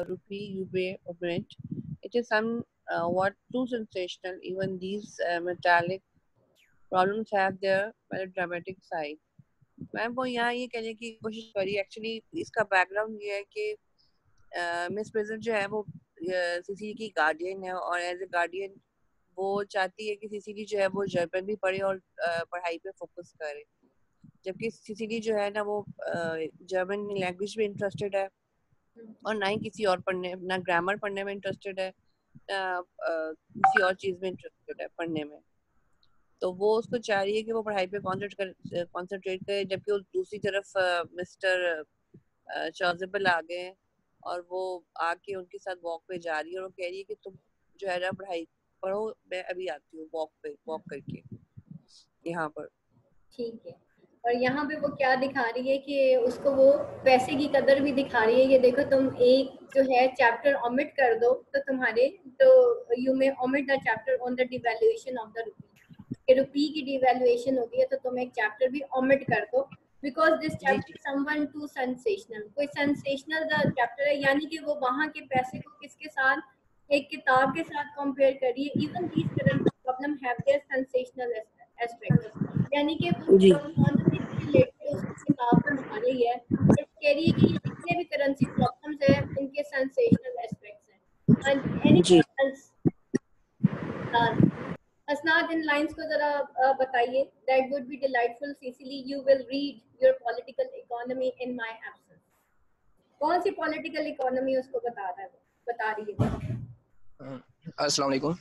rupee UBA print. It is some uh, too sensational. Even these uh, metallic problems have their melodramatic side. Ma'am वो यहाँ ये कहने की कोशिश करी एक्चुअली इसका बैकग्राउंड ये है कि मिस प्रेजेंट जो है वो सीसी की गार्डियन है और एज ए गार्डियन वो चाहती है कि सीसीडी जो है वो जर्मन भी पढ़े और पढ़ाई पे फोकस करे जबकि सीसीडी जो है ना वो जर्मन लैंग्वेज में इंटरेस्टेड है और ना ही किसी और पढ़ने, ना ग्रामर पढ़ने में इंटरेस्टेड है, ना किसी और चीज़ में इंटरेस्टेड है पढ़ने में। तो वो उसको चाह रही है कि वो पढ़ाई पे कॉन्सेंट्रेट करे जबकि वो दूसरी तरफ़ मिस्टर चौजबल आ गए और वो आके उनके साथ वॉक पे जा रही है और वो कह रही है कि तुम जो है ना पढ़ाई पढ़ो, मैं अभी आती हूँ वॉक पे वॉक करके, यहाँ पर। ठीक है। और यहाँ पे वो क्या दिखा रही है कि उसको वो पैसे की कदर भी दिखा रही है ये देखो तुम एक जो है चैप्टर ओमिट कर दो तो तुम्हारे तो you may omit the chapter on the devaluation of the rupee कि रुपी की डिवैल्यूएशन हो गई है तो तुम एक चैप्टर भी ओमिट कर दो because this chapter someone too sensational कोई सेंसेशनल चैप्टर है यानी कि वो वहाँ के पैसे को किसके साथ एक किताब के साथ कंपेयर करिए even these current problem have their sensational aspects यानी कि वो में बता रही है बट कह रही है कि जितने भी करेंसी प्रॉब्लम्स है उनके सेंसेशनल एस्पेक्ट्स हैं। एंड एनी असनाद इन लाइंस को जरा बताइए। That would be delightful Cecily you will read your political economy in my absence कौन सी पॉलिटिकल इकोनॉमी उसको बता रहा है? बता रही है। अस्सलाम वालेकुम।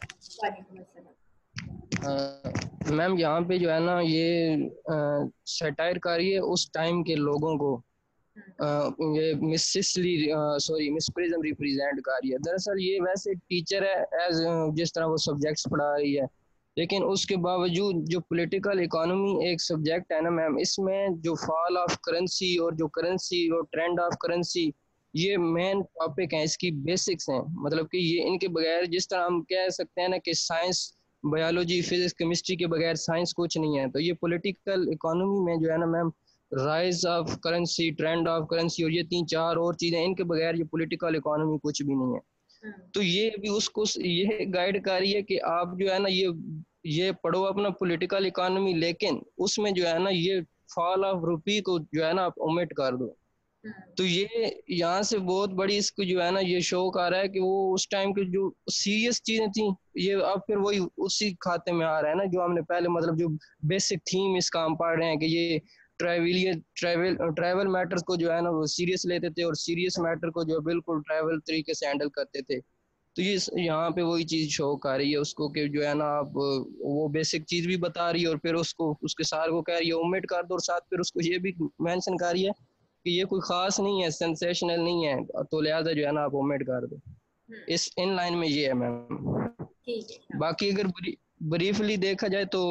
मैम यहाँ पे जो है ना ये सटायर है उस टाइम के लोगों को। आ, ये सॉरी मिसप्रिज्म रिप्रेजेंट कर रही है। दरअसल ये वैसे टीचर है एज जिस तरह वो सब्जेक्ट्स पढ़ा रही है। लेकिन उसके बावजूद जो पॉलिटिकल इकोनॉमी एक सब्जेक्ट है ना मैम इसमें जो फॉल ऑफ़ करेंसी और जो करेंसी और ट्रेंड ऑफ़ करेंसी ये मेन टॉपिक है इसकी बेसिक्स हैं। मतलब कि ये इनके बगैर जिस तरह हम कह सकते हैं ना कि साइंस बायोलॉजी फिजिक्स केमिस्ट्री के बगैर साइंस कुछ नहीं है। तो ये पॉलिटिकल इकोनॉमी में जो है ना ma'am rise of currency trend of currency और ये तीन चार और चीज़ें इनके बगैर ये पॉलिटिकल इकोनॉमी कुछ भी नहीं है। हम्म। तो ये भी उसको ये गाइड कर रही है कि आप जो है ना ये ये पढ़ो अपना पॉलिटिकल इकोनॉमी लेकिन उसमें जो है ना ये फॉल ऑफ़ रुपी को जो है ना आप ओमिट कर दो। तो ये यहाँ से बहुत बड़ी इसको जो है ना, ये शौक आ रहा है कि वो उस टाइम की जो सीरियस चीज़ें थी, ये अब फिर वही उसी खाते में आ रहा है ना, जो हमने पहले मतलब जो बेसिक थीम इसका हम पढ़ रहे हैं कि ये ट्रेवल ट्रेवल ट्रैवल मैटर्स को जो है ना वो सीरियस लेते थे और सीरियस मैटर को जो बिल्कुल ट्रैवल तरीके से हैंडल करते थे। तो ये यहाँ पे वही चीज़ शौक आ रही है उसको कि जो है ना आप वो बेसिक चीज़ भी बता रही है और फिर उसको, उसके सार को कह रही है, उम्मीद कर दो और साथ फिर उसको ये भी मेंशन कर रही है कि ये कोई खास नहीं है सेंसेशनल नहीं है तो लिहाजा जो है ना आप ओमिट कर दो। हम्म। इस इन लाइन में ये है मैम बाकी अगर ब्रीफली देखा जाए तो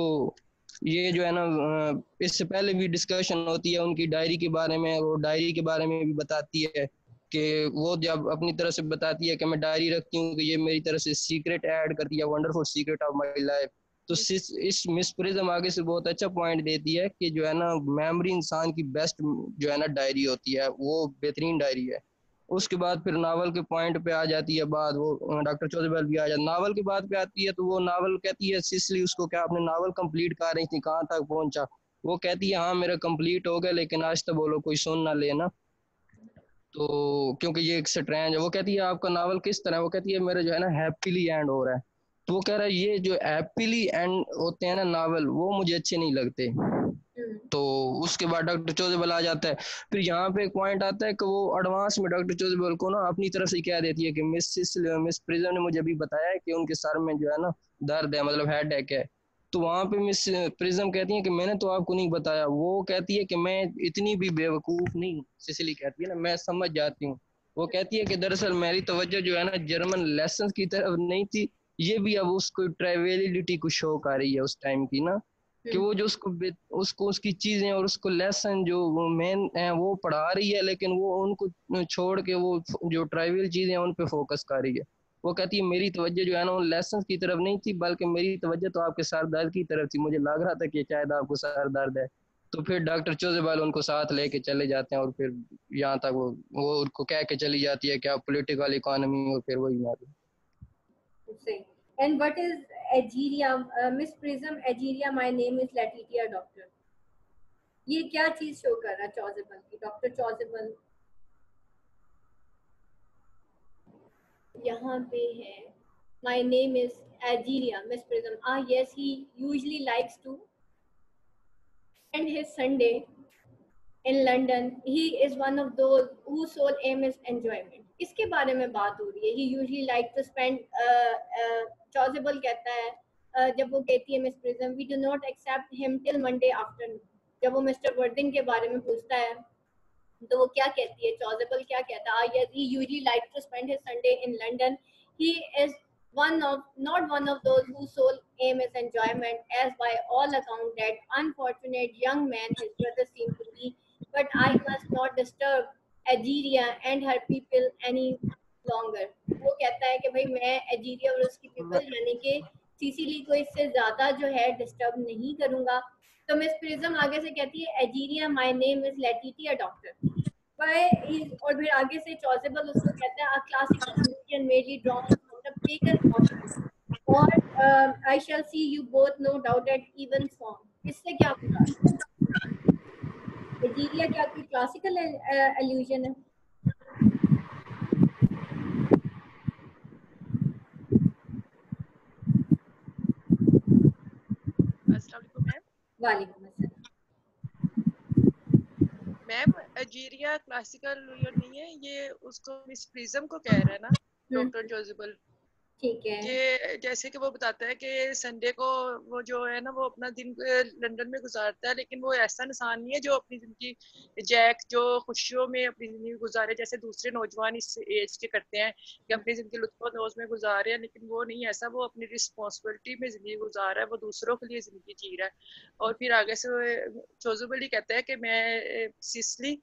ये जो है ना इससे पहले भी डिस्कशन होती है उनकी डायरी के बारे में वो डायरी के बारे में भी बताती है कि वो जब अपनी तरफ़ से बताती है कि मैं डायरी रखती हूँ कि ये मेरी तरह से सीक्रेट ऐड करती है wonderful secret of my life तो इस मिसप्रिज्म आगे से बहुत अच्छा पॉइंट देती है कि जो है ना मेमोरी इंसान की बेस्ट जो है ना डायरी होती है वो बेहतरीन डायरी है। उसके बाद फिर नावल के पॉइंट पे आ जाती है बात वो डॉक्टर चौधरी भी आ जाती नावल की बात पे आती है तो वो नावल कहती है सिसली उसको क्या आपने नावल कंप्लीट कर रही थी कहाँ तक पहुँचा? वो कहती है हाँ मेरा कंप्लीट हो गया लेकिन आज तो बोलो कोई सुन ना लेना। तो क्योंकि ये एक स्ट्रेंज है। वो कहती है आपका नावल किस तरह वो कहती है मेरा जो है ना हैप्पीली एंड हो रहा है। तो वो कह रहा है ये जो एप्पली एंड होते हैं ना नावल वो मुझे अच्छे नहीं लगते। हम्म। तो उसके बाद डॉक्टर चौधरी आ जाता है। फिर यहाँ पे एक पॉइंट आता है कि वो एडवांस में डॉक्टर चौधरी को ना अपनी तरफ़ से कह देती है कि मिस मिस प्रिजम ने मुझे अभी बताया है कि उनके सर में जो है ना दर्द है मतलब हेड एक है। तो वहाँ पे मिस प्रिज्म कहती है कि मैंने तो आपको नहीं बताया। वो कहती है कि मैं इतनी भी बेवकूफ़ नहीं सिसिली कहती है ना मैं समझ जाती हूँ। वो कहती है कि दरअसल मेरी तवज्जो जो है ना जर्मन लेसन की तरफ़ नहीं थी ये भी अब उसको ट्रेवलिटी को शो कर रही है उस टाइम की ना कि वो जो उसको उसको उसकी चीज़ें और उसको लेसन जो मेन है वो पढ़ा रही है लेकिन वो उनको छोड़ के वो जो ट्राइवल चीज़ें उन पे फोकस कर रही है। वो कहती है मेरी तवज्जो जो है ना उन लेसन की तरफ़ नहीं थी बल्कि मेरी तवज्जो तो आपके सर दर्द की तरफ़ थी। मुझे लग रहा था कि शायद आपको सर दर्द है। तो फिर डॉक्टर चोजेबाल उनको साथ लेके चले जाते हैं और फिर यहाँ तक वो वो उनको कह के चली जाती है क्या पोलिटिकल इकोनॉमी और फिर वही मारी And what is Ageria? Uh, Miss Prism, Ageria, my name is Letitia Doctor. ये क्या चीज़ शो कर रहा है चौजेबल की डॉक्टर चौजेबल यहाँ पे है my name is Egeria Miss Prism ah yes he usually likes to spend his sunday in london he is one of those whose sole aim is enjoyment इसके बारे में बात हो रही है he usually like to spend Chasuble कहता है uh, जब वो कहती है Miss Prism we do not accept him till Monday afternoon जब वो मिस्टर वर्दिन के बारे में पूछता है तो वो क्या कहती है चौजेबल क्या कहता है yes he usually likes to spend his sunday in london he is one of not one of those whose sole aim is enjoyment as by all account that unfortunate young man his brother seem to be but i must not disturb Egeria and her people any longer वो कहता है कि भाई मैं Egeria और उसकी people यानी कि सीसीली को इससे ज़्यादा जो है डिस्टर्ब नहीं करूँगा। तो मिस प्रिज्म आगे से कहती है Egeria my name is Letitia doctor और फिर आगे से चॉजेबल उसको कहता है म्यूजियन mainly drawn from the pagan और I shall see you both no doubt at even form इससे क्या पता एजीरिया क्या कोई क्लासिकल एल्यूजन है? वालेकुम मैम अजीरिया क्लासिकल नहीं है ये उसको मिस प्रिज्म को कह रहा है ना डॉक्टर जोजेबल जोजिबल ठीक है। ये जैसे कि वो बताता है कि संडे को वो जो है ना, वो अपना दिन लंदन में गुजारता है, लेकिन वो ऐसा इंसान नहीं है जो अपनी ज़िंदगी जैक, जो खुशियों में अपनी ज़िंदगी गुजारे, जैसे दूसरे नौजवान इस एज के करते हैं कि अपनी ज़िंदगी लुत्फानोज में गुजार हैं, लेकिन वो नहीं, ऐसा वो अपनी रिस्पॉन्सिबिलिटी में ज़िंदगी गुजार रहा है, वो दूसरों के लिए ज़िंदगी जी रहा है। और फिर आगे से चोजुबली कहता है कि मैं सिसली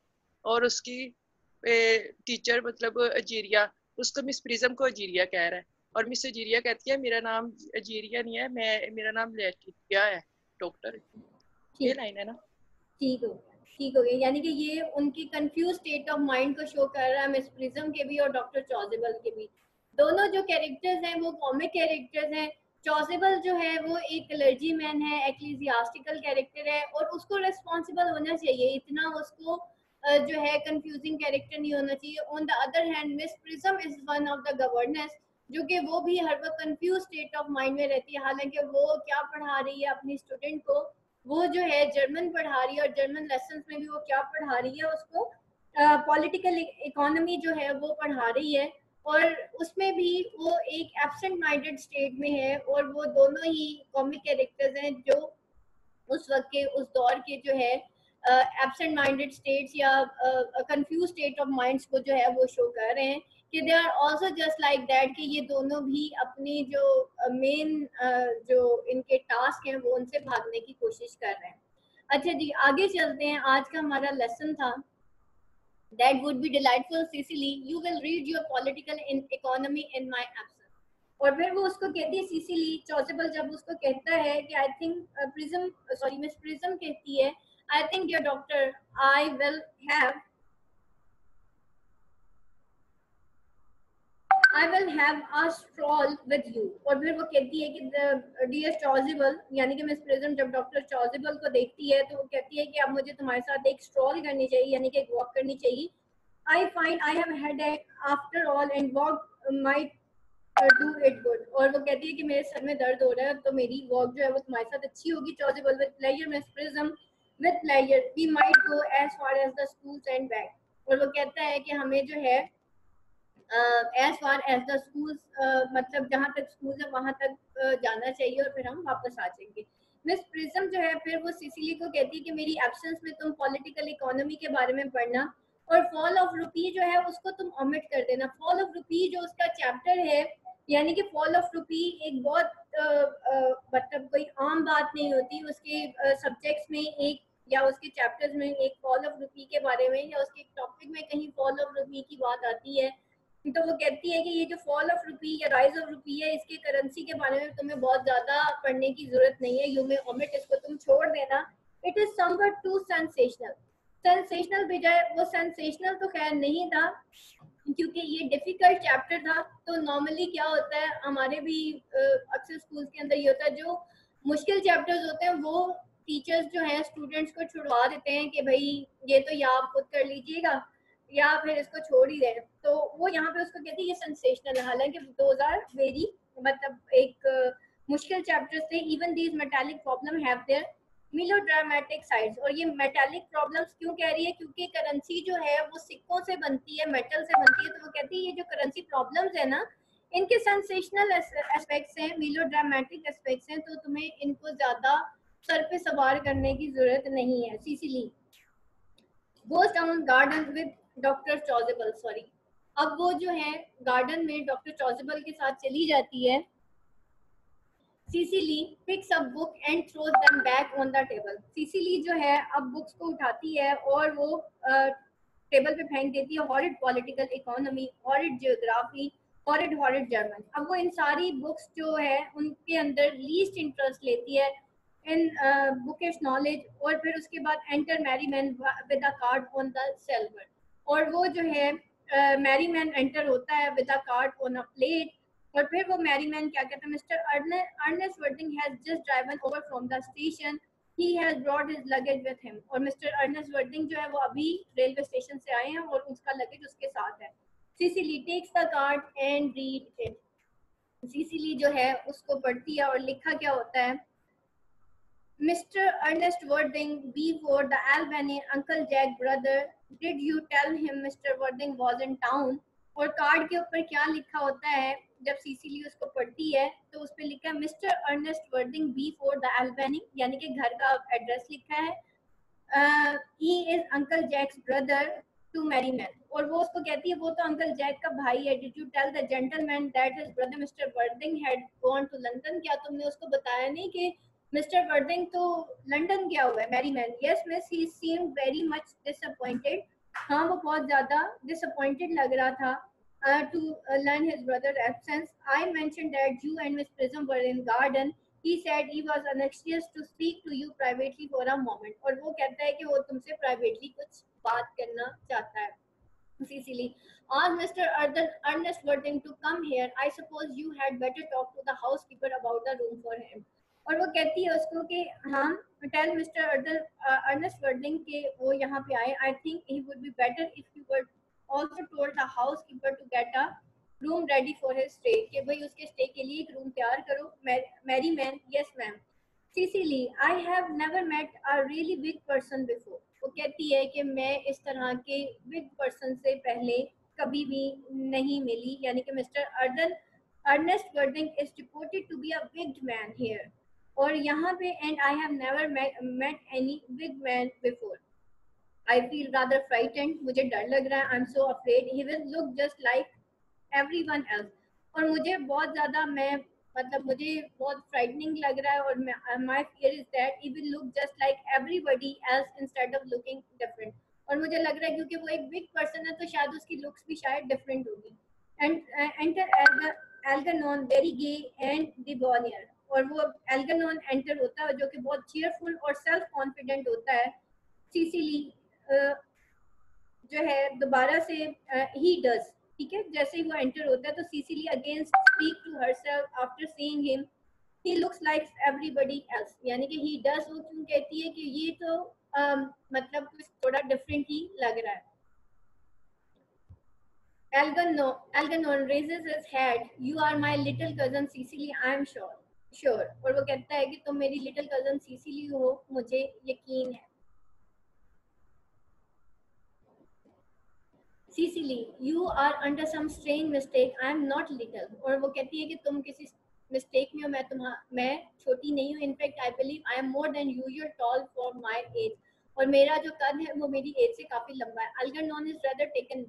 और उसकी टीचर मतलब अजीरिया, उसको मिस प्रिज्म को अजीरिया कह रहा है। और मिस अजीरिया कहती है मेरा नाम अजीरिया नहीं है मैं मेरा नाम लेटिया है डॉक्टर। ये लाइन है ना? ठीक हो ठीक हो गया। यानी कि ये उनकी कंफ्यूज स्टेट ऑफ़ माइंड को शो कर रहा है मिस प्रिज्म के भी और डॉक्टर चौजेबल के भी। दोनों जो कैरेक्टर्स हैं वो कॉमिक कैरेक्टर्स हैं। चौजेबल जो है वो एक क्लर्जी मैन है एक्लीजियास्टिकल कैरेक्टर है और उसको रिस्पॉन्सिबल होना चाहिए। इतना उसको जो है कंफ्यूजिंग कैरेक्टर नहीं होना चाहिए। On the other hand Miss Prism is one of the governance जो कि वो भी हर वक्त कंफ्यूज स्टेट ऑफ़ माइंड में रहती है। हालाँकि वो क्या पढ़ा रही है अपनी स्टूडेंट को, वो जो है जर्मन पढ़ा रही है और जर्मन लेसन में भी वो क्या पढ़ा रही है उसको पॉलिटिकल इकोनॉमी जो है वो पढ़ा रही है और उसमें भी वो एक एबसेंट माइंडेड स्टेट में है और वो दोनों ही कॉमिक कैरेक्टर्स हैं जो उस वक्त के, उस दौर के जो है एबसेंट माइंडेड स्टेट्स या कंफ्यूज स्टेट ऑफ़ माइंड्स को जो है वो शो कर रहे हैं। कि they are also just like that कि ये दोनों भी अपनी जो मेन uh, जो इनके टास्क हैं वो उनसे भागने की कोशिश कर रहे हैं। अच्छा जी आगे चलते हैं। आज का हमारा लेसन था। That would be delightful Cecily. You will read your political in economy in my absence. और फिर वो उसको कहती है सीसीली चौसेबल जब उसको कहता है कि I think Prism sorry Miss Prism कहती है I think dear doctor I will have I will have a stroll with you. और फिर वो कहती है कि डियर चॉजिबल यानी कि मिस प्रेजेंट जब डॉक्टर चॉजिबल को देखती है तो वो कहती है कि अब मुझे तुम्हारे साथ एक स्ट्रॉल करनी चाहिए, यानी कि एक वॉक करनी चाहिए। I find I have head after all and walk might do it good और वो कहती है कि मेरे सर में दर्द हो रहा है तो मेरी वॉक जो है वो तुम्हारे साथ अच्छी होगी Chasuble with player Miss Prism with player we might go as far as the schools and back और वो कहता है कि हमें जो है as far as the school मतलब जहाँ तक स्कूल है, वहाँ तक जाना चाहिए और फिर हम वापस आ जाएँगे। मिस प्रिज्म जो है, फिर वो सिसिली को कहती है कि मेरी एब्सेंस में तुम पॉलिटिकल इकोनॉमी के बारे में पढ़ना और फॉल ऑफ़ रुपी जो है, उसको तुम ऑमिट कर देना। फॉल ऑफ़ रुपी जो उसका चैप्टर है, यानी कि फॉल ऑफ़ रुपी एक बहुत मतलब कोई आम बात नहीं होती। उसके सब्जेक्ट्स में एक या उसके चैप्टर्स में एक फॉल ऑफ़ रुपी के बारे में या उसके टॉपिक में कहीं फॉल ऑफ़ रुपी की बात आती है तो वो कहती है कि ये जो फॉल ऑफ़ रुपी या राइज ऑफ़ रुपी है, इसके करेंसी के बारे में तुम्हें बहुत ज़्यादा पढ़ने की ज़रूरत नहीं है। यू में ओमिट इसको, तुम छोड़ देना। It is somewhat too sensational sensational बजाय वो सेंसेशनल तो खैर नहीं था, क्योंकि ये डिफ़िकल्ट चैप्टर था। तो नॉर्मली क्या होता है, हमारे भी अक्सर स्कूल के अंदर ये होता है, जो मुश्किल चैप्टर्स होते हैं, वो टीचर्स जो हैं स्टूडेंट्स को छुड़वा देते हैं कि भाई, ये तो या आप खुद कर लीजिएगा। या फिर इसको छोड़ ही दें। तो वो यहाँ पे उसको कहते हैं, ये सेंसेशनल है। हालाँकि दो आर वेरी मतलब एक मुश्किल चैप्टर्स थे। Even these metallic problem have their melodramatic sides और ये मेटालिक प्रॉब्लम्स क्यों कह रही है? क्योंकि करेंसी जो है, वो सिक्कों से बनती है मेटल से बनती है। तो वो कहती है, ये जो करेंसी प्रॉब्लम्स है ना, इनके सेंसेशनल एस्पेक्ट्स हैं मिलोड्रामेटिक एस्पेक्ट्स हैं। तो तुम्हें इनको ज़्यादा सर पे सवार करने की ज़रूरत नहीं है। Cecily goes down garden with doctor Chasuble sorry अब वो जो है गार्डन में डॉक्टर चौजेबल के साथ चली जाती है। Cecily picks up book and throws them back on the table Cecily जो है, अब बुक्स को उठाती है और वो टेबल पे फेंक देती है। Horrid political economy horrid geography horrid horrid German अब वो इन सारी बुक्स जो है, उनके अंदर लीस्ट इंटरेस्ट लेती है इन बुकिश नॉलेज और फिर उसके बाद enter Merriman with card on the salver और वो जो है मैरी मैन एंटर होता है with a card on a plate और फिर वो मैरी मैन क्या कहता है Mister Ernest Worthing has just driven over from the station he has brought his luggage with him और मिस्टर अर्नेस्ट वर्डिंग जो है वो अभी रेलवे स्टेशन से आए हैं और उसका लगेज उसके साथ है। Cecily takes the card and read it Cecily जो है उसको पढ़ती है और लिखा क्या होता है? Mr. Ernest Wording, before the Albany Uncle Jack brother, did you tell him Mr. Wording was in town? और कार्ड के ऊपर क्या लिखा होता है जब सीसीली उसको पढ़ती है तो उस पर लिखा है Mister Ernest Worthing B four the Albany यानी कि घर का एड्रेस लिखा है he is uncle Jack's brother to Merriman और वो उसको कहती है, वो तो अंकल जैक का भाई है did you tell the gentleman that his brother Mister Worthing had gone to London क्या तुमने उसको बताया नहीं कि मिस्टर वर्डिंग तो लंदन गया हुआ है Merriman yes miss he seem very much disappointed हाँ वो बहुत ज़्यादा डिसअपॉइंटेड लग रहा था uh, to uh, learn his brother's absence. I mentioned that you and Miss Prism were in garden. He said he was anxious to speak to you privately for a moment. और वो कहता है कि वो तुमसे privately कुछ बात करना चाहता है. Cecily, ask Mr. Ernest Worthing to come here. I suppose you had better talk to the housekeeper about the room for him. और वो कहती है उसको कि हम टेल मिस्टर अर्नेस्ट वर्डिंग के वो यहाँ पे आए। I think he would be better if you were also told the housekeeper to get a room ready for his stay, कि भाई उसके stay के लिए एक room तैयार करो। Mary man, yes ma'am. Cecily, I have never met a really big person before. वो कहती है कि मैं इस तरह के big पर्सन से पहले कभी भी नहीं मिली। यानी कि Mister Arden Ernest Worthing is reported to be a big man here और यहाँ पे and I have never met any big man before I feel rather frightened मुझे डर लग रहा है I am so afraid he will look just like everyone else और मुझे बहुत ज़्यादा मैं मतलब मुझे बहुत फ्राइटनिंग लग रहा है, और my fear is that he will look just like everybody else instead of looking different और मुझे लग रहा है क्योंकि वो एक बिग पर्सन है तो शायद उसकी लुक्स भी शायद डिफरेंट होगी. And enter Algernon very gay and debonair और वो एल्गनॉन एंटर होता है जो कि बहुत चेयरफुल और सेल्फ कॉन्फिडेंट होता है। सीसीली जो है दोबारा से ही डज ठीक है? जैसे ही वो एंटर होता है तो Cecily again speak to herself after seeing him he looks like everybody else यानी कि ही डज वो क्यों कहती है कि ये तो uh, मतलब कुछ थोड़ा डिफरेंट ही लग रहा है। Algernon, Algernon raises his head. You are my little cousin Cecily, I am sure. Sure. और वो कहता है कि तुम मेरी little cousin Cecily हो, मुझे यकीन है। Cecily you are under some strain mistake I am not little और वो कहती है कि तुम किसी मिस्टेक में हो, मैं तुम मैं छोटी नहीं हूँ। In fact I believe I am more than usual tall for my age और मेरा जो कद है, वो मेरी एज से काफ़ी लंबा है। Algernon is rather taken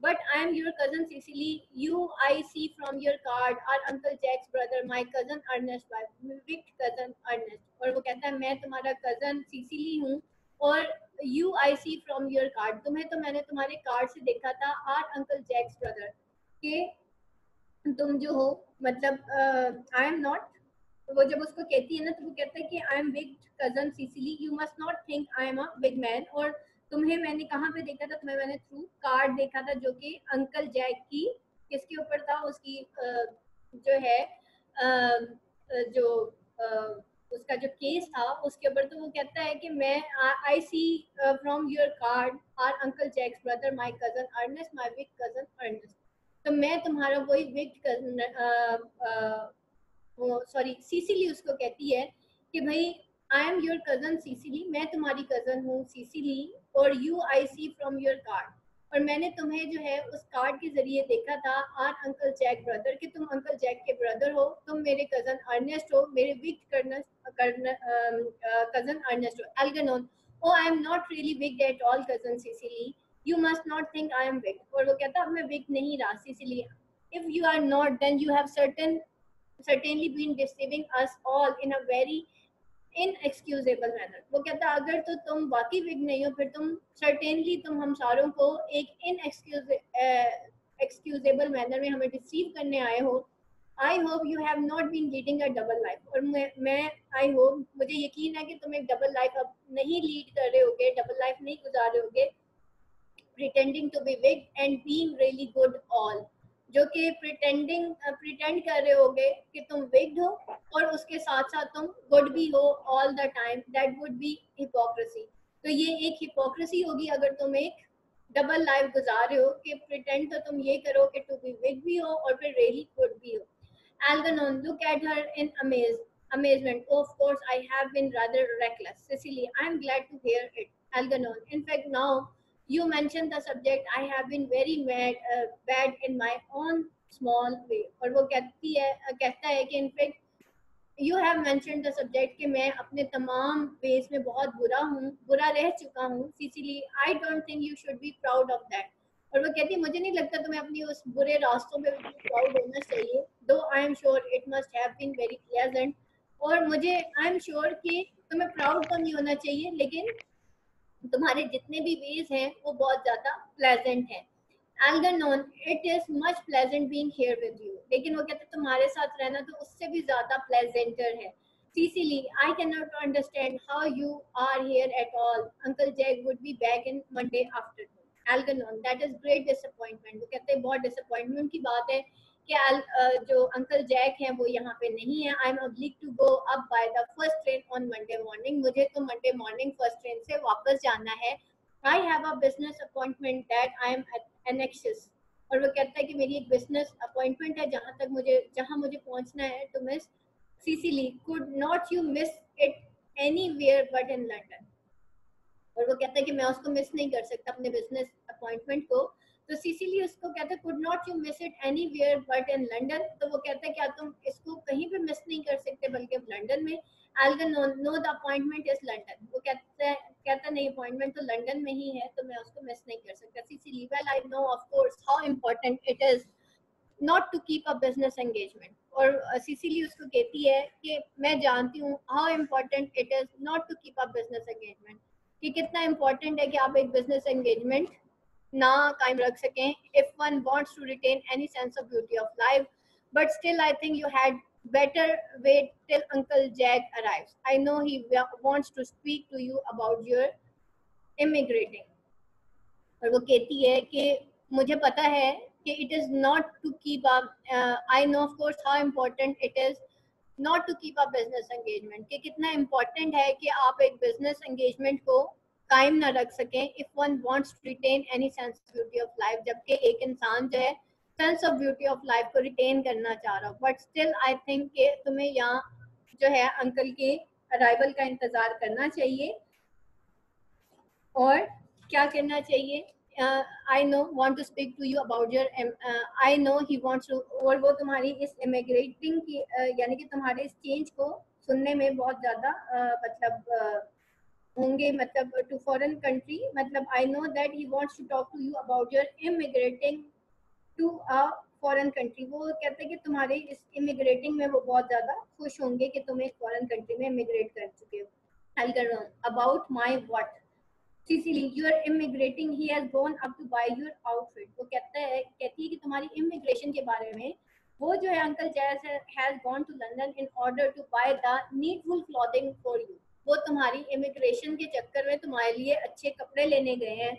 but I am your cousin Cecily. You I see from your card are Uncle Jack's brother, my cousin Ernest, my big cousin Ernest. और वो कहता है मैं तुम्हारा cousin Cecily हूँ और you I see from your card तुम्हें तो मैंने तुम्हारे कार्ड से देखा था आर अंकल जैक्स ब्रदर के तुम जो हो मतलब आई एम नॉट वो जब उसको कहती है ना तो वो कहता है कि I am big cousin Cecily you must not think I am a big man और तुम्हें मैंने कहाँ पे देखा था? तुम्हें मैंने थ्रू कार्ड देखा था जो कि अंकल जैक की, किसके ऊपर था? उसकी जो है जो उसका जो केस था, उसके ऊपर तो वो कहता है कि मैं I see from your card are uncle Jack's brother my cousin Ernest my big cousin Ernest तो मैं तुम्हारा वही बिग कज़न सॉरी सीसीली उसको कहती है कि भाई I am your cousin Cecily मैं तुम्हारी कज़न हूँ सीसीली और you I see from your card और मैंने तुम्हें जो है उस कार्ड के ज़रिए देखा था आर अंकल जैक ब्रदर कि तुम अंकल जैक के ब्रदर हो, तुम मेरे कज़न अर्नेस्ट हो, मेरे विक कज़न अर्नेस्ट हो Algernon oh I am not really wick at all cousin Cecily you must not think I am wick और वो कहता मैं विक नहीं रहा Cecily if you are not, then you have certain, certainly been deceiving us all in a very inexcusable manner वो कहता है अगर तो तुम वाकई विग नहीं हो, फिर तुम सर्टेनली तुम हम सारों को एक इन एक्सक्यूजेबल मैनर में हमें रिसीव करने आए हो। I hope you have not been leading a double life और मैं आई होप मुझे यकीन है कि तुम एक डबल लाइफ अब नहीं लीड कर रहे होगे डबल लाइफ नहीं गुजार रहे होगे, pretending to be big and being really good all जो कि प्रिटेंडिंग प्रिटेंड कर रहे होगे कि तुम विग्ड हो और उसके साथ साथ तुम गुड भी हो all the time that would be hypocrisy तो ये एक हिपोक्रेसी होगी अगर तुम एक डबल लाइफ गुजार रहे हो कि प्रिटेंड तो तुम ये करो कि टू बी विग भी हो और फिर रियली गुड भी हो. Algernon look at her in amaze amazement. Oh, of course I have been rather reckless. Cecily I'm glad to hear it Algernon. In fact now you mentioned the subject. I have been very mad uh, bad in my own small way. और वो कहती है कहता है कि in fact you have mention the subject कि मैं अपने तमाम वेज में बहुत बुरा हूँ बुरा रह चुका हूँ Cecily I don't think you should be proud of that और वो कहती है मुझे नहीं लगता तुम्हें अपनी उस बुरे रास्तों में प्राउड होना चाहिए though I am sure it must have been very pleasant और मुझे आई एम श्योर कि तुम्हें प्राउड तो नहीं होना चाहिए लेकिन तुम्हारे जितने भी वेज हैं, वो बहुत ज़्यादा प्लेजेंट हैं। Algernon it is much pleasant being here with you लेकिन वो कहते तुम्हारे साथ रहना तो उससे भी ज़्यादा प्लेजेंटर है। Cecily I can not understand how you are here at all uncle Jack would be back in Monday afternoon Algernon that is great disappointment वो कहते बहुत डिसअपॉइंटमेंट की बात है। कि जो अंकल जैक हैं वो यहाँ पे नहीं है। I am oblige to go up by the first train on Monday morning मुझे तो मंडे मॉर्निंग फ़र्स्ट ट्रेन से वापस जाना है। I have a business appointment that I am anxious और वो कहता है कि मेरी एक बिज़नेस अपॉइंटमेंट है जहाँ तक मुझे जहाँ मुझे पहुँचना है। तो Miss Cecily could not you miss it anywhere but in London और वो कहता है कि मैं उसको मिस नहीं कर सकता अपने बिज़नेस अपॉइंटमेंट को। तो सीसीली उसको कहते हैं could not you miss it anywhere but in London तो वो कहता है क्या तुम इसको कहीं भी मिस नहीं कर सकते बल्कि लंडन में? Algernon no the appointment is London वो कहता है कहता नहीं अपॉइंटमेंट तो लंडन में ही है तो मैं उसको मिस नहीं कर सकता. Cecily well I know of course how important it is not to keep a business engagement और सीसीली uh, उसको कहती है कि मैं जानती हूँ how important it is not to keep a business engagement कि कितना इम्पोर्टेंट है कि आप एक बिज़नेस एंगेजमेंट ना कायम रख सकें if one wants to retain any sense of beauty of life but still I think you had better wait till uncle Jack arrive I know he wants to speak to you about your immigrating और वो कहती है कि मुझे पता है कि it is not to keep up I know of course how important it is not to keep up business engagement कि कितना इम्पोर्टेंट है कि आप एक बिज़नेस एंगेजमेंट को कायम ना रख सकें। If one wants to retain any sense of beauty of life जबकि एक इंसान जो है sense of beauty of life को रिटेन करना चाह रहा हो। बट स्टिल आई थिंक कि तुम्हें यहाँ जो है अंकल के अराइवल का इंतज़ार करना चाहिए। और क्या करना चाहिए? I know want to speak to you about your I know he wants और वो तुम्हारी इस इमिग्रेटिंग की uh, यानी कि तुम्हारे इस चेंज को सुनने में बहुत ज़्यादा uh, मतलब uh, होंगे मतलब टू फॉरेन कंट्री मतलब I know that he wants to talk to you about your emigrating to a foreign country वो कहते हैं कि तुम्हारे इस इमिग्रेटिंग में वो बहुत ज़्यादा खुश होंगे कि तुम एक फॉरेन कंट्री में इमिग्रेट कर चुके हो I'll about my what Cecily, you are immigrating. He has gone up to buy your outfit. वो कहता है कहती है कि तुम्हारी इमिग्रेशन के बारे में वो जो है uncle Jack has gone to London in order to buy the needful clothing for you वो तुम्हारी इमिग्रेशन के चक्कर में तुम्हारे लिए अच्छे कपड़े लेने गए हैं।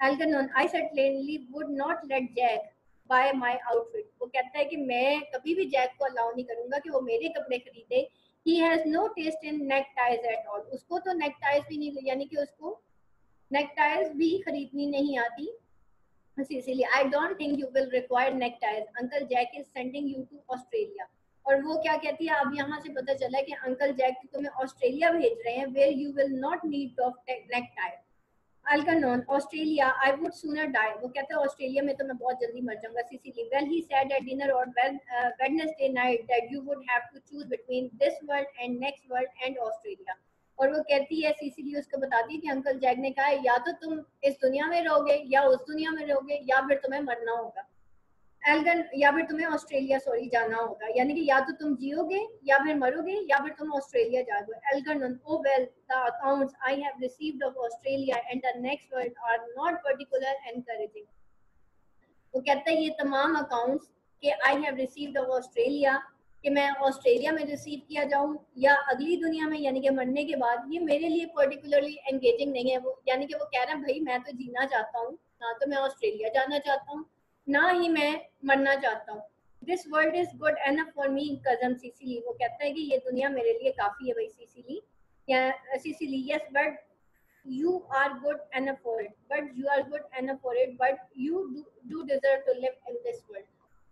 Algernon, I certainly would not let Jack buy my outfit. वो कहता है कि मैं कभी भी जैक को अलाउ नहीं करूँगा कि वो मेरे कपड़े खरीदे। He has no taste in neck ties at all उसको तो नेक टाइज भी नहीं यानी कि उसको नेक टाइज भी खरीदनी नहीं आती। इसीलिए I don't think you will require neck ties uncle Jack is sending you to Australia और वो क्या कहती है अब यहाँ से पता चला कि अंकल जैक तुम्हें ऑस्ट्रेलिया भेज रहे हैं where you will not need of neck sooner die. वो कहता है ऑस्ट्रेलिया में तो मैं बहुत जल्दी मर जाऊँगा he said at dinner on uh, Wednesday night that you would have to choose between this world and next world and Australia. और वो कहती है सीसीली उसको बताती है कि अंकल जैक ने कहा है या तो तुम इस दुनिया में रहोगे या उस दुनिया में रहोगे या फिर तुम्हें मरना होगा. एल्गन, या फिर तुम्हें ऑस्ट्रेलिया, सॉरी, जाना होगा। यानी कि या तो तुम जियोगे, या फिर मरोगे, या फिर तुम ऑस्ट्रेलिया जाओगे। Algernon oh well the accounts I have received of Australia and the next world are not particular encouraging वो कहता है, ये तमाम अकाउंट्स कि I have received of Australia कि मैं ऑस्ट्रेलिया में रिसीव किया जाऊँ, या अगली दुनिया में, यानी कि मरने के बाद, ये मेरे लिए पर्टिकुलरली एंगेजिंग नहीं है वो। यानी कि वो कह रहे हैं, भाई, मैं तो जीना चाहता हूँ, ना तो मैं ऑस्ट्रेलिया जाना चाहता हूँ, ना ही मैं मरना चाहता हूँ। This world is good enough for me cousin Cecily वो कहता है कि ये दुनिया मेरे लिए काफ़ी है भाई सीसीली या Cecily yes but good enough for it but you are good enough for it but you do, do deserve to live in this world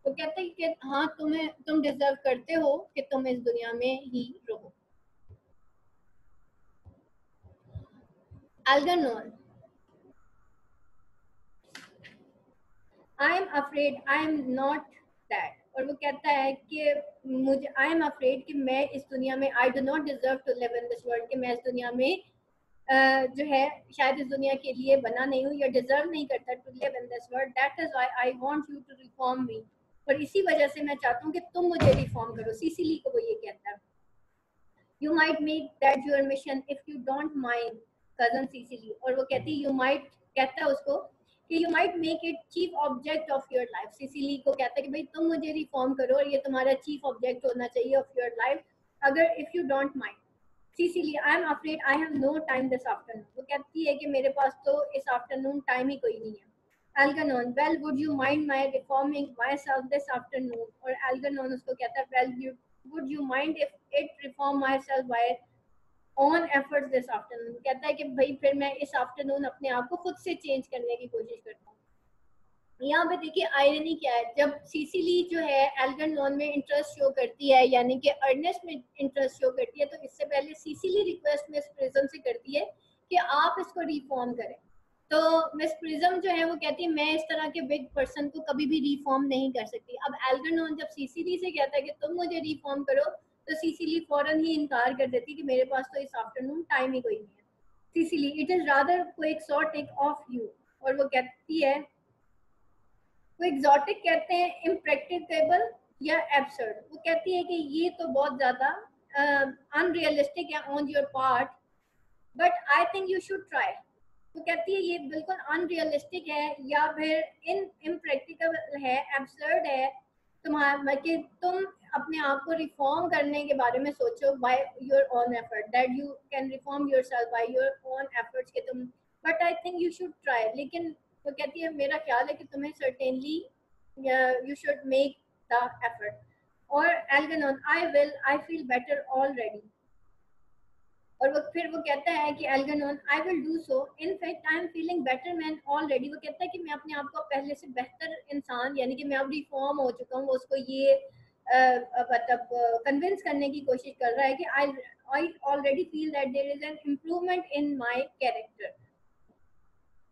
तो कहते हैं कि हाँ तुम्हें तुम डिजर्व करते हो कि तुम इस दुनिया में ही रहो। I am afraid I am not that और वो कहता है कि मुझे आई एम अफ्रेड कि मैं इस दुनिया में I do not deserve to live in this world कि मैं इस दुनिया में uh, जो है शायद इस दुनिया के लिए बना नहीं हूँ या डिजर्व नहीं करता to live in this world that is why I want you to reform me और इसी वजह से मैं चाहता हूँ कि तुम मुझे रिफॉर्म करो। सीसीली को वो ये कहता है। You might make that your mission if you don't mind cousin Cecily और वो कहती यू माइट कहता है उसको कि you might make it chief object of your life Cecily को कहता है कि भाई तुम मुझे रिफॉर्म करो और ये तुम्हारा चीफ ऑब्जेक्ट होना चाहिए ऑफ़ योर लाइफ अगर if you don't mind Cecily I am afraid I have no time this afternoon वो कहती है कि मेरे पास तो इस आफ्टरनून टाइम ही कोई नहीं है। Algernon, well, would you mind my reforming myself this afternoon? और Algernon उसको कहता है, well, you, would you mind if it reform myself by on efforts this afternoon कहता है कि भाई, फिर मैं इस आफ्टरनून अपने आप को खुद से चेंज करने की कोशिश करता हूँ। यहाँ पे देखिए आयरनी क्या है? जब सीसीली जो है एल्गन लोन में इंटरेस्ट शो करती है, यानी कि अर्नेस्ट में इंटरेस्ट शो करती है तो इससे पहले सीसीली रिक्वेस्ट मिस प्रिज्म से करती है कि आप इसको रिफॉर्म करें। तो मिस प्रिज्म जो है, वो कहती है, मैं इस तरह के बिग पर्सन को कभी भी रिफॉर्म नहीं कर सकती। अब एल्गन जब सीसीली से कहता है कि, तुम मुझे रिफॉर्म करो तो सीसीली फ़ौरन ही इनकार कर देती कि मेरे पास तो इस आफ्टरनून टाइम ही कोई नहीं है। Cecily it is rather quixotic of you और वो कहती है, वो एक्सोटिक कहते हैं इम्प्रैक्टिकेबल या एब्सर्ड वो कहती है कि ये तो बहुत ज़्यादा अनरियलिस्टिक है on your part but I think you should try वो कहती है, ये बिल्कुल अनरियलिस्टिक है या फिर इन इम्प्रैक्टिकल है एब्सर्ड है तुम्हारा कि तुम अपने आप को रिफॉर्म करने के बारे में सोचो by your own effort that you can reform yourself by your own efforts के तुम but I think you should try लेकिन वो कहती है, मेरा ख्याल है कि तुम्हें certainly you should make the effort और Algernon I will I feel better already और वो फिर वो कहता है कि Algernon I will do so in fact I am feeling better man already वो कहता है कि मैं अपने आप को पहले से बेहतर इंसान, यानी कि मैं अब रिफॉर्म हो चुका हूँ, वो उसको ये मतलब कन्विंस करने की कोशिश कर रहा है कि I I already feel that there is an improvement in my character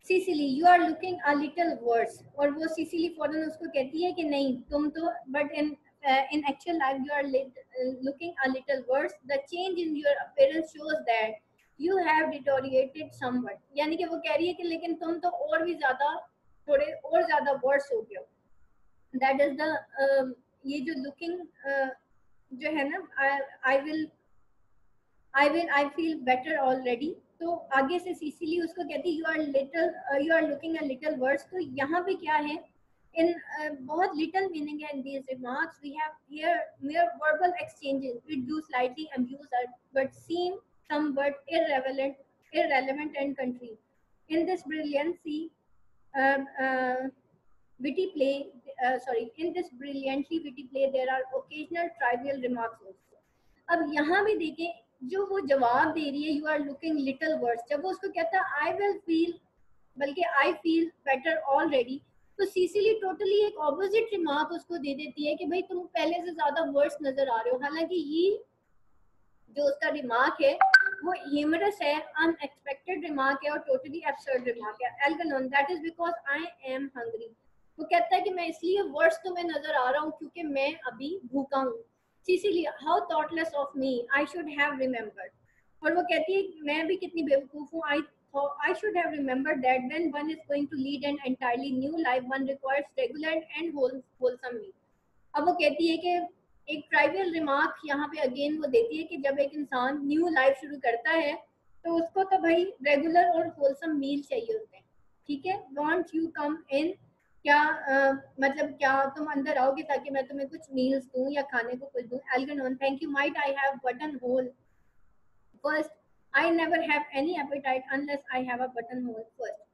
Cecily you are looking a little words और वो सीसिली फ़ौरन उसको कहती है कि नहीं, तुम तो but in uh, in actual life you are uh, looking a little worse. The change in your appearance shows that you have deteriorated somewhat. यानी कि वो कह रही है कि लेकिन तुम तो और भी ज़्यादा थोड़े और ज़्यादा वर्स हो गए दैट इज़ द ये जो लुकिंग uh, जो है ना I will I will I feel better already तो आगे से सीसीली उसको कहती you are little you are looking a little worse तो यहाँ पे क्या है? in uh, बहुत little meaning in these remarks. We have here mere verbal exchanges which do slightly amuse us, but seem somewhat irrelevant, irrelevant and country. In this brilliancy, um, uh, witty play, uh, sorry, in this brilliantly witty play, there are occasional trivial remarks also. अब यहाँ भी देखें जो वो जवाब दे रही है you are looking little words जब वो उसको कहता है आई विल फील बल्कि आई फील बेटर ऑलरेडी तो सीसीली टोटली एक ऑपोजिट रिमार्क उसको दे देती है कि भाई तुम पहले से ज़्यादा वर्ड्स नज़र आ रहे हो। हालाँकि ये जो उसका रिमार्क है, वो ह्यूमरस है अनएक्सपेक्टेड रिमार्क है और टोटली एब्सर्ड रिमार्क है। Algernon that is because I am hungry वो कहता है कि मैं इसलिए वर्ड्स तुम्हें नज़र आ रहा हूँ क्योंकि मैं अभी भूखा हूँ। इसीलिए how thoughtless of me I should have remembered और वो कहती है मैं भी कितनी बेवकूफ़ हूँ। आई I should have remembered that when one is going to lead an entirely new life, one requires regular and wholesome meal. अब वो कहती है कि एक ट्राइवियल रिमार्क यहाँ पे अगेन वो देती है कि जब एक इंसान न्यू लाइफ शुरू करता है तो उसको तो भाई रेगुलर और होलसम मील चाहिए होते हैं। ठीक है? वॉन्ट यू कम इन क्या आ, मतलब क्या तुम अंदर आओगे ताकि मैं तुम्हें कुछ मील्स दूँ या खाने को कुछ दूँ? Algernon thank you might I have button hole first I never have any appetite unless I have a button hole first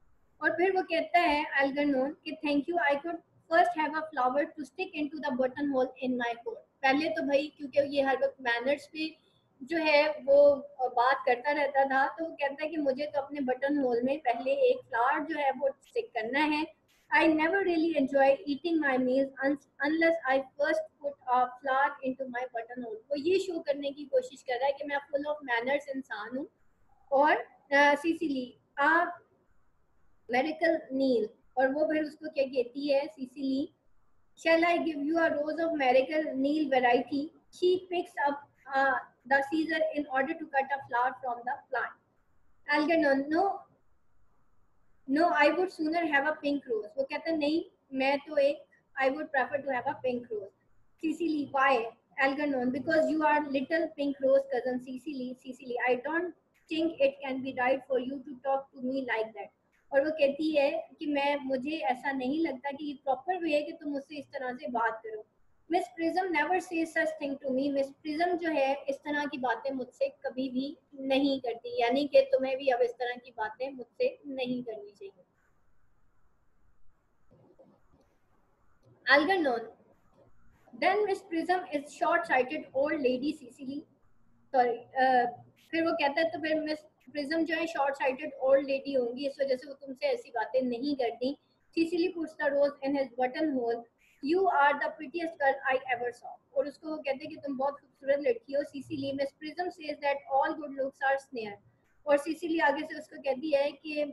और फिर वो कहता है एल्गरनोन कि thank you I could first have a flower to stick into the button hole in my coat पहले तो भाई, क्योंकि ये हर वक्त मैनर्स पे जो है, वो बात करता रहता था तो वो कहता है कि मुझे तो अपने बटन होल में पहले एक फ्लावर जो है, वो स्टिक करना है। I never really enjoy eating my meals un unless I first put a flower into my buttonhole. वो ये शो करने की कोशिश कर रहा है कि मैं full of manners इंसान हूँ और सीसीली आ मेडिकल नील और वो फिर उसको क्या कहती है Cecily shall I give you a rose of miracle Neil variety? She picks up uh, the Caesar in order to cut a flower from the plant. Algernon, no, no I would sooner have a pink rose वो कहता नहीं, मैं तो एक I would prefer to have a pink rose Cecily why Algernon because you are little pink rose cousin Cecily Cecily I don't think it can be right for you to talk to me like that और वो कहती है कि मैं, मुझे ऐसा नहीं लगता कि ये प्रॉपर वे है कि तुम मुझसे इस तरह से बात करो। Miss Prism never say such thing to me Miss Prism जो है इस तरह की बातें मुझसे कभी भी नहीं करती यानी कि तुम्हें भी अब इस तरह की बातें मुझसे नहीं करनी चाहिए Algernon. Then Miss Prism is short-sighted old lady Cecily. Sorry. Uh, फिर वो कहता है तो फिर मिस प्रिज्म जो है शॉर्ट साइटेड ओल्ड लेडी होंगी इस वजह से वो तुमसे ऐसी बातें नहीं करती Cecily puts the rose in his button hole you are the prettiest girl I ever saw और उसको वो कहते हैं कि तुम बहुत खूबसूरत लड़की हो। Cecily Miss Prism says that all good looks are snare और सीसीली आगे से उसको कहती है कि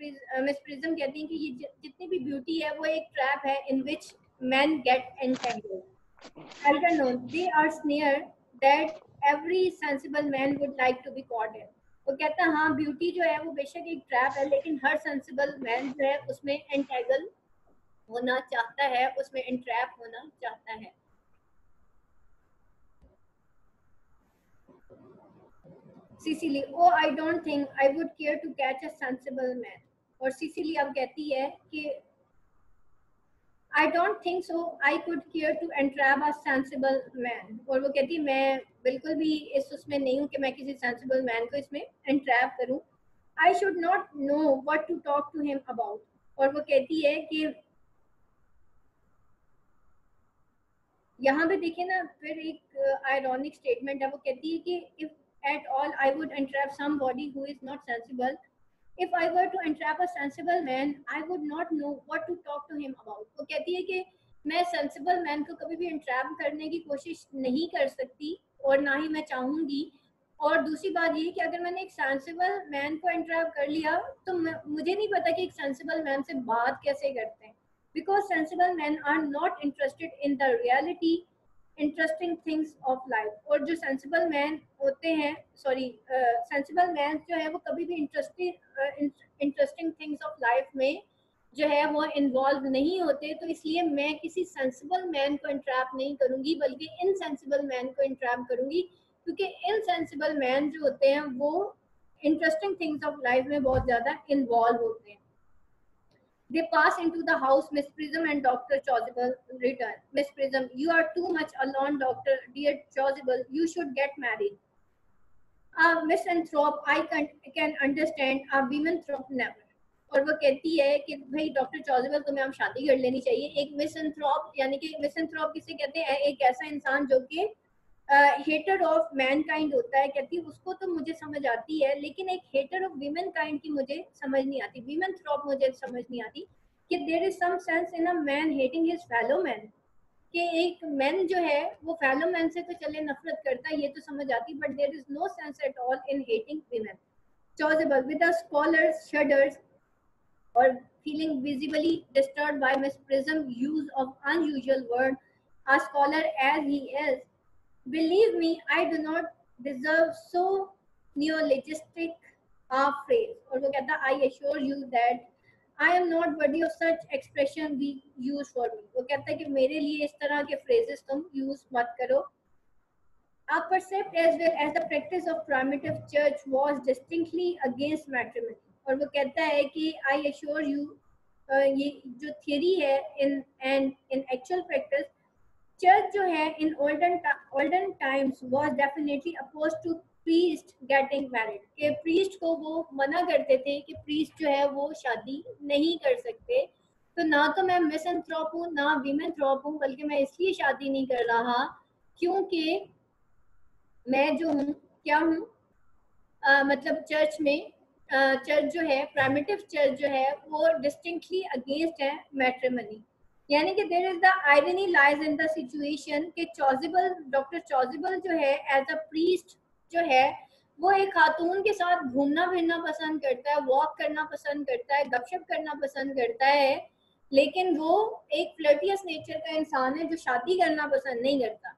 मिस प्रिज्म कहती हैं कि ये जितनी भी ब्यूटी है, वो एक ट्रैप है इन get entangled. Elder known they are snare that every sensible man would like to be caught in. वो कहता है हाँ ब्यूटी जो है, वो बेशक एक ट्रैप है, लेकिन हर सेंसिबल मैन जो है, उसमें एंटेगल होना चाहता है, उसमें इंट्रैप होना चाहता है। Cecily oh I don't think I would care to catch a sensible man और सीसीली अब कहती है कि I don't think so I could care to entrap a sensible man और वो कहती है, मैं बिल्कुल भी इस उसमें नहीं हूँ कि मैं किसी सेंसिबल मैन को इसमें एंट्रैप करूँ। I should not know what to talk to him about और वो कहती है कि यहाँ पे देखिए ना फिर एक आयरॉनिक uh, स्टेटमेंट है वो कहती है कि if at all I would entrap somebody who is not sensible if I were to entrap a sensible man, I would not know what to talk to him about. वो कहती है कि मैं सेंसिबल मैन को कभी भी entrap करने की कोशिश नहीं कर सकती और ना ही मैं चाहूँगी और दूसरी बात ये कि अगर मैंने एक सेंसिबल मैन को इंट्रैप कर लिया तो मुझे नहीं पता कि एक सेंसिबल मैन से बात कैसे करते हैं because sensible men are not interested in the reality interesting things of life और जो सेंसिबल मैन होते हैं सॉरी सेंसिबल मैन जो है, वो कभी भी interesting interesting things of life में जो है, वो इन्वॉल्व नहीं होते तो इसलिए मैं किसी सेंसिबल मैन को इंट्रैप नहीं करूँगी, बल्कि इनसेंसिबल मैन को इंट्रैप करूँगी, क्योंकि इनसेंसिबल मैन जो होते हैं, वो इंटरेस्टिंग थिंग्स ऑफ़ लाइफ में बहुत ज़्यादा इन्वॉल्व होते हैं। They pass into the house. Miss Prism and Dr. Chasuble return. Miss Prism, you are too much alone, Doctor. Dear Chasuble, you should get married. Uh, Miss Anthrop, I can, can understand. A women throp never. और वो कहती है कि भाई doctor चौजबल तुम्हें हम शादी कर लेनी चाहिए एक मिसंथ्रॉप यानी कि मिसंथ्रॉप किसे कहते हैं एक ऐसा इंसान जो कि हेटर ऑफ़ मैन काइंड होता है कहती है उसको तो मुझे समझ आती है लेकिन एक हेटर ऑफ़ वीमेन काइंड की मुझे समझ नहीं आती वीमेन थ्रॉप मुझे समझ नहीं आती कि there is some sense in a man hating his fellow man कि एक मैन जो है वो फेलो मैन से तो चले नफरत करता है ये तो समझ आती but there is no sense at all in hating women Chasuble with the scholars shudders or feeling visibly disturbed by Miss Prism's use of unusual word, a scholar as he believe me, I do not deserve so neologistic a phrase. और वो कहता I assure you that I am not worthy of such expression be used for me. वो कहता है कि मेरे लिए इस तरह के phrases तुम use मत करो. A percept as well as the practice of primitive church was distinctly against matrimony. और वो कहता है कि आई अश्योर यू ये जो थियरी है in and in actual practice church जो है in olden olden times was definitely oppose to priest getting married के प्रीस्ट को वो मना करते थे कि प्रीस्ट जो है वो शादी नहीं कर सकते। तो ना तो मैं मिसन थ्रॉप हूँ, ना वीमेन थ्रॉप हूँ, बल्कि मैं इसलिए शादी नहीं कर रहा क्योंकि मैं जो हूँ, क्या हूँ? मतलब चर्च में चर्च जो है प्राइमेटिव चर्च जो है, वो डिस्टिंक्टली अगेंस्ट है मैट्रिमनी यानी कि there is the irony lies in the situation कि चौजिबल डॉक्टर चौजिबल जो है एज अ प्रीस्ट जो है, वो एक खातून के साथ घूमना फिरना पसंद करता है वॉक करना पसंद करता है, गपशप करना पसंद करता है, लेकिन वो एक फ्लर्टियस नेचर का इंसान है जो शादी करना पसंद नहीं करता।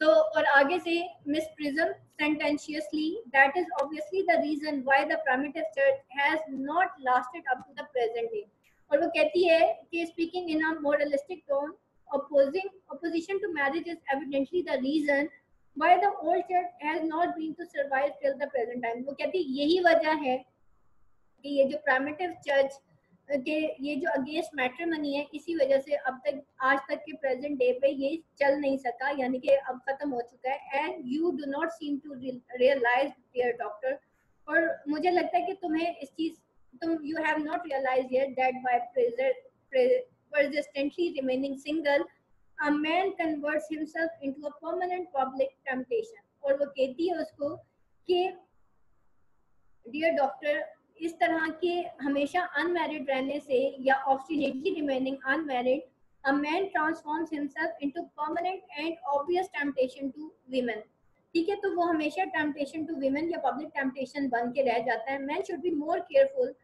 तो और आगे से Miss Prism sententiously, that is obviously the reason why the primitive church has not lasted up to the present day और वो कहती है कि speaking in a moralistic tone opposing opposition to marriage is evidently the reason why the old church has not been to survive till the present time वो कहती है, यही वजह है कि ये जो प्राइमेटिव चर्च के, ये जो अगेंस्ट मैट्रिमनी है, इसी वजह से अब तक, आज तक के प्रेजेंट डे पे ये चल नहीं सका, यानी कि अब खत्म हो चुका है। And you do not seem to realise dear doctor और मुझे लगता है कि तुम्हें इस चीज़ तुम you have not realise yet that by persistently remaining single a man converts himself into a permanent public temptation और वो कहती है उसको कि डियर डॉक्टर इस तरह के हमेशा अनमैरिड रहने से या obstinately remaining unmarried a man transforms himself into permanent and obvious temptation to women ठीक है तो वो हमेशा टेम्पटेशन टू वीमेन या पब्लिक टेम्पटेशन बन के रह जाता है man should be more careful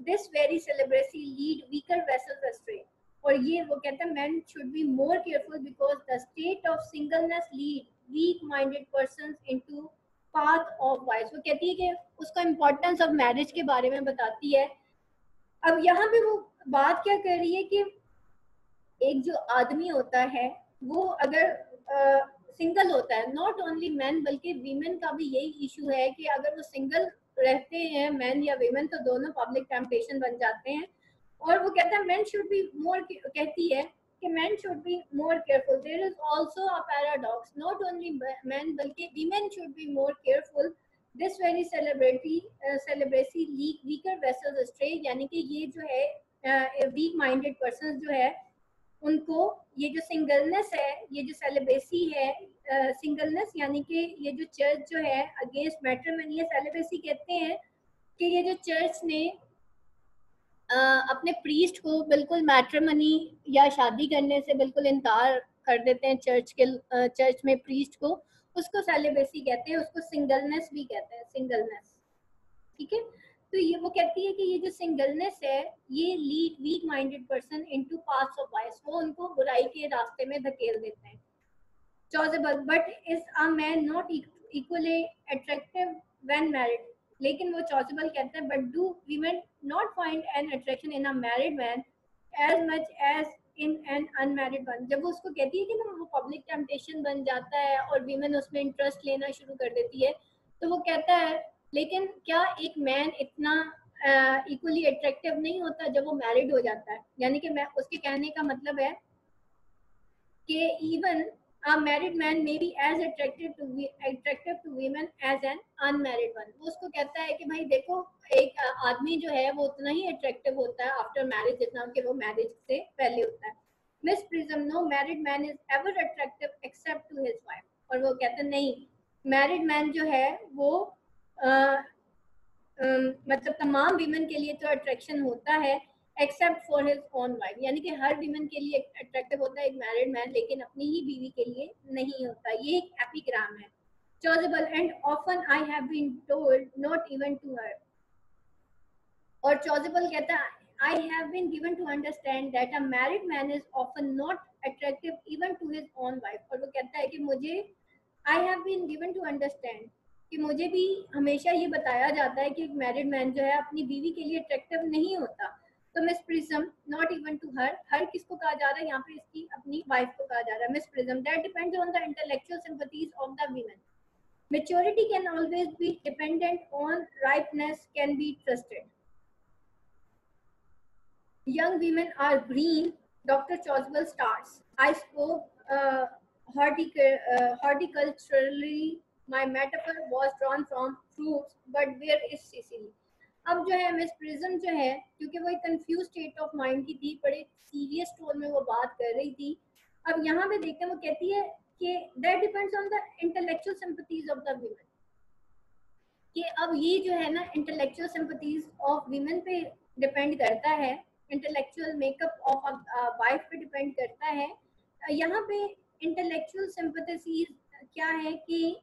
this very celibacy lead weaker vessels astray और ये वो कहते हैं man should be more careful because the state of singleness lead weak minded person into path of vice वो कहती है कि उसका इम्पोर्टेंस ऑफ़ मैरिज के बारे में बताती है। अब यहाँ पे वो बात क्या कर रही है कि एक जो आदमी होता है वो अगर सिंगल uh, होता है नॉट ओनली मैन बल्कि वीमेन का भी यही इशू है कि अगर वो सिंगल रहते हैं मैन या वेमेन तो दोनों पब्लिक टेम्पटेशन बन जाते हैं। और वो कहता है मैन शुड बी मोर कहती है कि man should be more careful there is also a paradox not only man बल्कि women should be more careful this very celebrity celibacy leak weaker vessel stray यानी कि ये जो है वीक माइंडेड पर्सन जो है उनको ये जो सिंगलनेस है, ये जो सेलिब्रेसी है सिंगलनेस यानी कि ये जो चर्च जो है अगेंस्ट मैट्रिमनी है सेलिब्रेसी कहते हैं, कि ये जो चर्च ने अपने प्रीस्ट को बिल्कुल मैट्रिमनी या शादी करने से बिल्कुल इनकार कर देते हैं चर्च के चर्च में प्रीस्ट को, उसको सेलिब्रेसी कहते हैं, उसको सिंगलनेस भी कहते हैं सिंगलनेस ठीक है? तो ये वो कहती है कि ये जो सिंगलनेस है, ये lead weak minded person into paths of vice वो उनको बुराई के रास्ते में धकेल देते हैं। Chasuble but is a man not equally attractive when married लेकिन वो चॉसिबल कहते हैं but do women not find an attraction in a married man as much as in an unmarried one जब वो उसको कहती है कि ना, वो पब्लिक टेम्पटेशन बन जाता है और वीमेन उसमें इंटरेस्ट लेना शुरू कर देती है तो वो कहता है लेकिन क्या एक मैन इतना इक्वली अट्रैक्टिव नहीं होता जब वो मैरिड हो जाता है? यानी कि मैं, उसके कहने का मतलब है कि even a married man may be as attractive to attractive to women as an unmarried one. वो उसको कहता है कि भाई देखो, एक आदमी जो है वो उतना ही अट्रैक्टिव होता है आफ्टर मैरिज जितना कि वो मैरिज से पहले होता है। Miss Prism no married man is ever attractive except to his wife और वो कहते नहीं मैरिड मैन जो है वो मतलब तमाम वीमेन के लिए तो अट्रैक्शन होता है except for his own wife यानी कि हर वीमेन के लिए अट्रैक्टिव होता है, एक मैरिड मैन लेकिन अपनी ही बीवी के लिए नहीं होता। ये एक एपिग्राम है। Chasuble and often I have been told not even to her और चॉजेबल कहता है, I have been given to understand that a married man is often not attractive even to his own wife. और वो कहता है कि मुझे, I have been given to understand कि मुझे भी हमेशा ये बताया जाता है कि मैरिड मैन जो है अपनी बीवी के लिए अट्रैक्टिव नहीं होता। तो Miss Prism not even to her her किसको कहा जा रहा है? यहाँ पे इसकी अपनी वाइफ को कहा जा रहा है। Miss Prism that depends on the intellectual sympathies of the women maturity can always be dependent on ripeness can be trusted. Young women are green dr choswell starts uh, uh, horticulturally my metaphor was drawn from fruits but where is sicily अब जो है Miss Prism जो है, क्योंकि वो एक confuse state of mind की थी, बड़े सीरियस टोन में वो बात कर रही थी। अब यहाँ पे देखते हैं, वो कहती है कि that depends on the intellectual sympathies of the women कि अब ये जो है ना इंटेलेक्चुअल सिंपथीज ऑफ़ वीमेन पे डिपेंड करता है इंटेलेक्चुअल मेकअप ऑफ़ वाइफ पे डिपेंड करता है। यहाँ पे इंटेलेक्चुअल सिंपथीज क्या है कि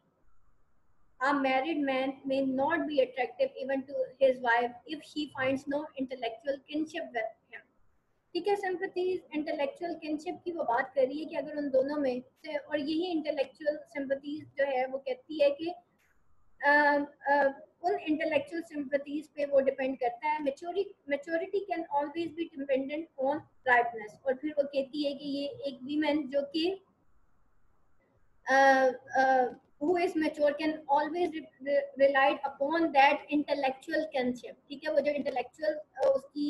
A married man may not be attractive even to his wife if she finds no intellectual kinship with him. ठीक है सिंपथीज इंटेलेक्चुअल किनशिप की वो बात कर रही है कि अगर उन दोनों में से, और यही इंटेलेक्चुअल सिंपथीज जो है वो कहती है कि उन इंटेलेक्चुअल सिंपथीज पे वो डिपेंड करता है maturity can always be dependent on rightness और फिर वो कहती है कि ये एक वीमेन जो कि who is mature can always re re relied upon that intellectual kinship ठीक है वो जो intellectual उसकी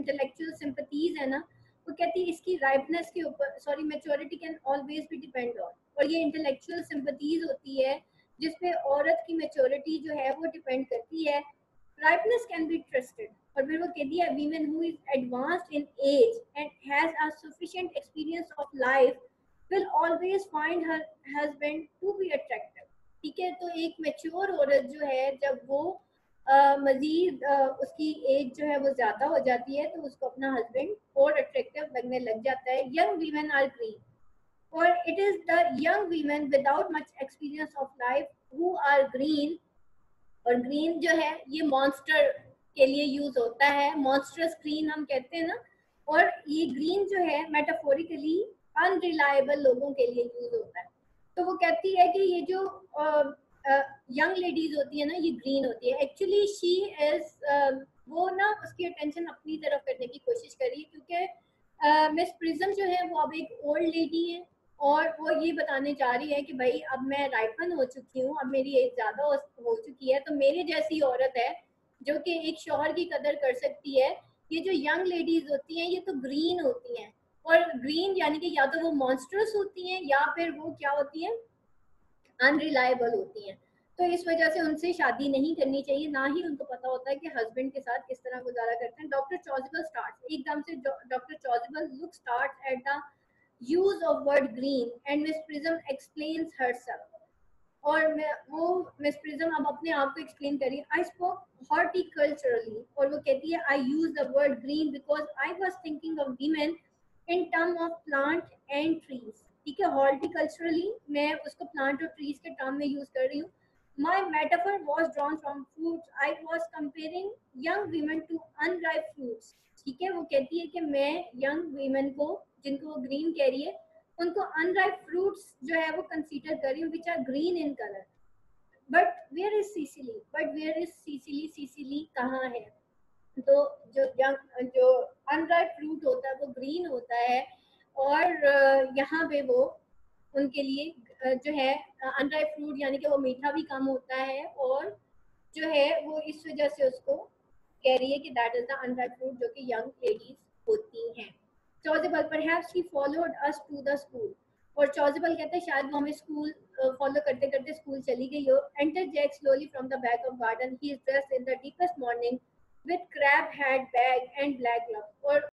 intellectual sympathies है ना वो कहती है इसकी ripeness के ऊपर sorry maturity can always be depend on और ये intellectual sympathies होती है जिसपे औरत की maturity जो है वो depend करती है ripeness can be trusted और फिर वो कहती है women who is advanced in age and has a sufficient experience of life will always find her husband to be attractive. ठीक है? तो एक मेच्योर औरत जो है, जब वो मजीद उसकी एज जो है, वो ज़्यादा हो जाती है तो उसको अपना हस्बैंड और अट्रैक्टिव लगने लग जाता है। यंग वीमेन आर ग्रीन और it is the young women without much experience of life who are green और ग्रीन जो है, ये मॉन्स्टर के लिए यूज़ होता है। मॉन्स्टर स्क्रीन हम कहते हैं ना। और ये ग्रीन जो है मेटाफोरिकली अनरिलायबल लोगों के लिए यूज़ होता है। तो वो कहती है कि ये जो यंग uh, लेडीज़ uh, होती है ना ये ग्रीन होती है। एक्चुअली शी इज़ वो ना उसकी अटेंशन अपनी तरफ़ करने की कोशिश करी क्योंकि मिस प्रिज्म जो है वो अब एक ओल्ड लेडी है और वो ये बताने जा रही है कि भाई अब मैं राइपन हो चुकी हूँ अब मेरी एज ज़्यादा हो, हो चुकी है तो मेरे जैसी औरत है जो कि एक शोहर की कदर कर सकती है। ये जो यंग लेडीज़ होती हैं ये तो ग्रीन होती हैं। और ग्रीन यानी कि या तो वो मॉन्स्टर्स होती हैं या फिर वो क्या होती हैं? अनरिलायबल होती हैं। तो इस वजह से उनसे शादी नहीं करनी चाहिए, ना ही उनको पता होता है कि हस्बैंड के साथ किस तरह गुजारा करते हैं। डॉक्टर चौजिबल स्टार्ट एकदम से doctor Chasuble look start at the use of word green and Miss Prism explains herself और मैं, वो मिस प्रिज्म अब अपने आप को एक्सप्लेन करिए आई स्पोक हॉर्टिकल्चरली और वो कहती है I use the word green because I was thinking of women in term of plant and trees ठीक है हॉर्टिकल्चरली मैं उसको प्लांट और ट्रीज के टर्म में यूज़ कर रही हूँ। My metaphor was drawn from fruits I was comparing young women to unripe fruits ठीक है, वो कहती है कि मैं यंग वीमेन को, जिनको वो ग्रीन कह रही है, उनको अनराइप फ्रूट्स जो है वो कंसीडर कर रही हूँ which are green in colour but where is Cecily but where is Cecily Cecily कहाँ है? तो जो यंग जो अनराइप फ्रूट होता है, वो ग्रीन होता है और यहाँ पे वो उनके लिए जो है अनराइप फ्रूट यानी कि वो मीठा भी कम होता है और जो है, वो इस वजह से उसको कह रही है कि that is the unripe fruit जो कि यंग लेडीज़ होती हैं। Chasuble perhaps he followed us to the school और चौजेबल कहते हैं, शायद वो हमें स्कूल फॉलो करते करते स्कूल चली गई हो। Enter Jack slowly from the back of garden he is dressed in the deepest mourning with crab hat, bag, and black glove, or